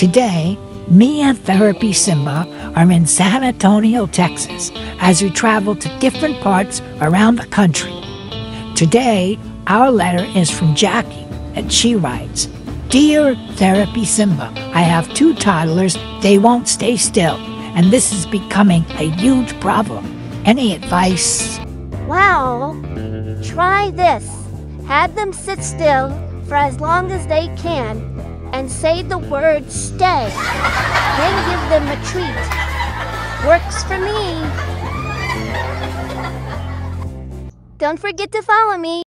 Today, me and Therapy Simba are in San Antonio, Texas, as we travel to different parts around the country. Today, our letter is from Jackie, and she writes Dear Therapy Simba, I have two toddlers, they won't stay still, and this is becoming a huge problem. Any advice? Well, try this. Have them sit still for as long as they can and say the word stay. Then give them a treat. Works for me. Don't forget to follow me.